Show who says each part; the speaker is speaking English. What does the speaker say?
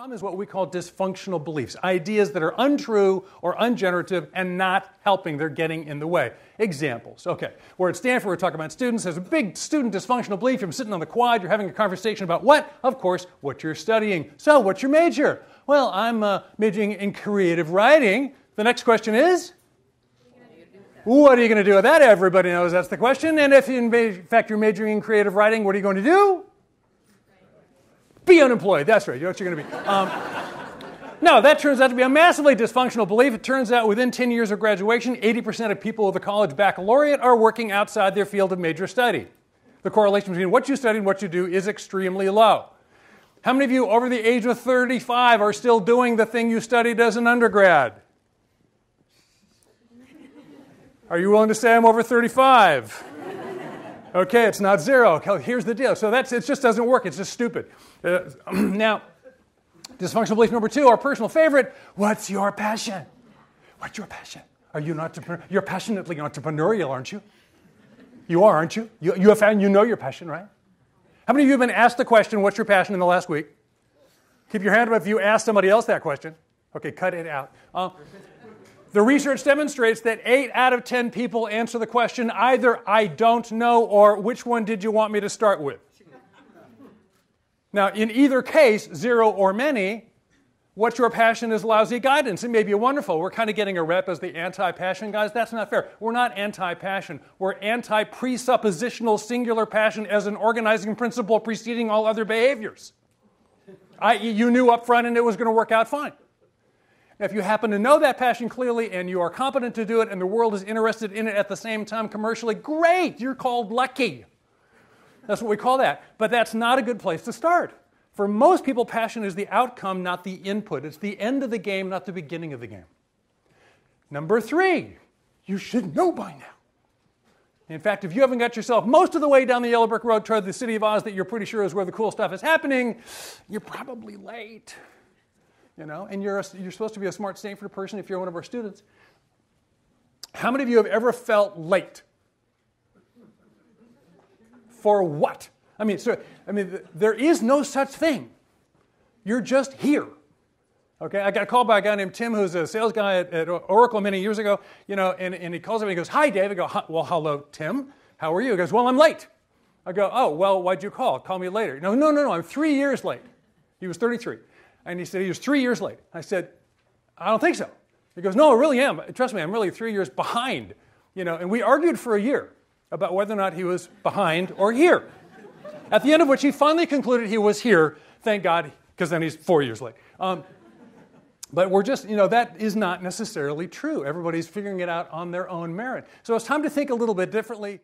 Speaker 1: problem is what we call dysfunctional beliefs ideas that are untrue or ungenerative and not helping. They're getting in the way. Examples. Okay, we're at Stanford, we're talking about students. There's a big student dysfunctional belief. You're sitting on the quad, you're having a conversation about what? Of course, what you're studying. So, what's your major? Well, I'm uh, majoring in creative writing. The next question is? What are you going to do with that? Everybody knows that's the question. And if in fact you're majoring in creative writing, what are you going to do? Be unemployed. That's right. You know what you're going to be. Um, no, that turns out to be a massively dysfunctional belief. It turns out within 10 years of graduation, 80% of people with a college baccalaureate are working outside their field of major study. The correlation between what you study and what you do is extremely low. How many of you over the age of 35 are still doing the thing you studied as an undergrad? Are you willing to say I'm over 35? Okay, it's not zero. Here's the deal. So that's it just doesn't work. It's just stupid. Uh, now, dysfunctional belief number two, our personal favorite. What's your passion? What's your passion? Are you an entrepreneur? You're passionately entrepreneurial, aren't you? You are, aren't you? You, you have you know your passion, right? How many of you have been asked the question, What's your passion, in the last week? Keep your hand up if you asked somebody else that question. Okay, cut it out. Uh, the research demonstrates that 8 out of 10 people answer the question either I don't know or which one did you want me to start with? Now, in either case, zero or many, what your passion is lousy guidance. It may be wonderful. We're kind of getting a rep as the anti passion guys. That's not fair. We're not anti passion. We're anti presuppositional singular passion as an organizing principle preceding all other behaviors. I.e., you knew up front and it was going to work out fine. If you happen to know that passion clearly and you are competent to do it and the world is interested in it at the same time commercially, great, you're called lucky. That's what we call that. But that's not a good place to start. For most people, passion is the outcome, not the input. It's the end of the game, not the beginning of the game. Number three, you should know by now. In fact, if you haven't got yourself most of the way down the yellow brick road toward the city of Oz that you're pretty sure is where the cool stuff is happening, you're probably late you know, and you're, a, you're supposed to be a smart Stanford person if you're one of our students. How many of you have ever felt late? For what? I mean, so, I mean, there is no such thing. You're just here. Okay, I got a call by a guy named Tim, who's a sales guy at, at Oracle many years ago, you know, and, and he calls me and he goes, Hi, Dave. I go, Well, hello, Tim. How are you? He goes, Well, I'm late. I go, Oh, well, why'd you call? Call me later. No, no, no, no, I'm three years late. He was 33. And he said, he was three years late. I said, I don't think so. He goes, no, I really am. Trust me, I'm really three years behind. You know, and we argued for a year about whether or not he was behind or here. At the end of which he finally concluded he was here, thank God, because then he's four years late. Um, but we're just, you know, that is not necessarily true. Everybody's figuring it out on their own merit. So it's time to think a little bit differently.